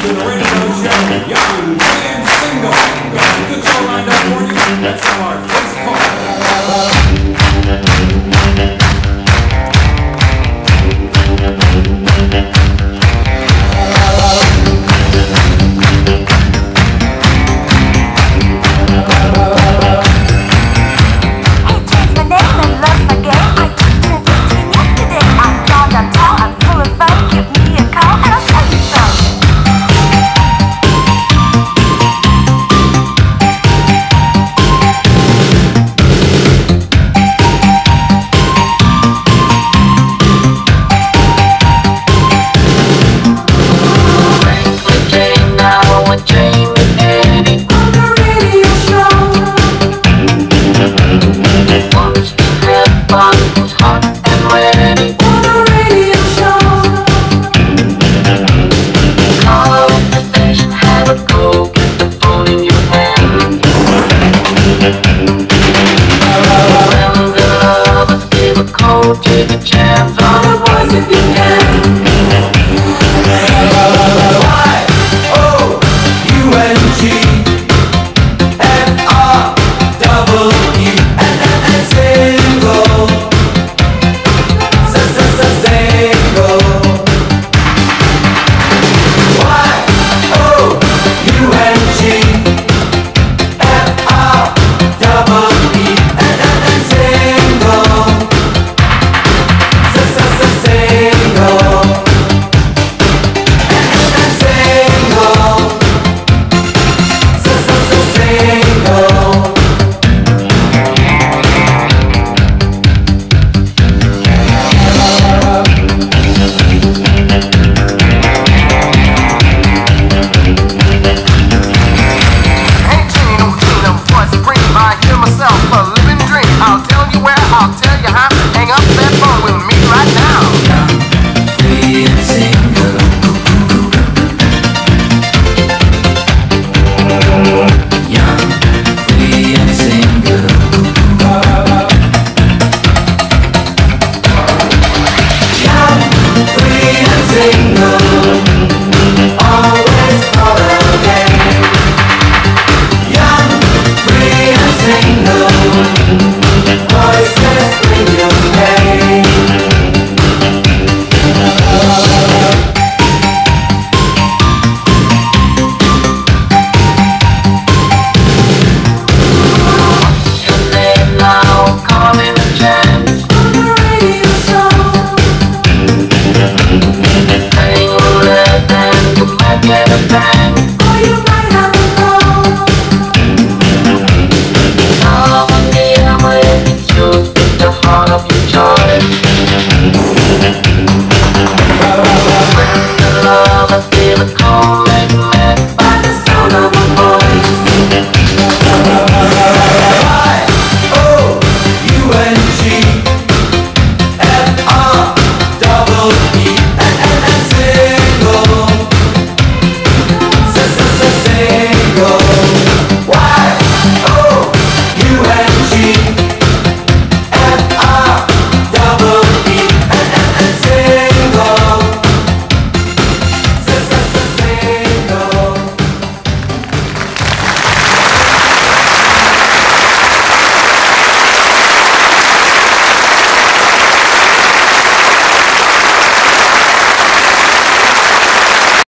to the radio show, young and single. Thank you. huh?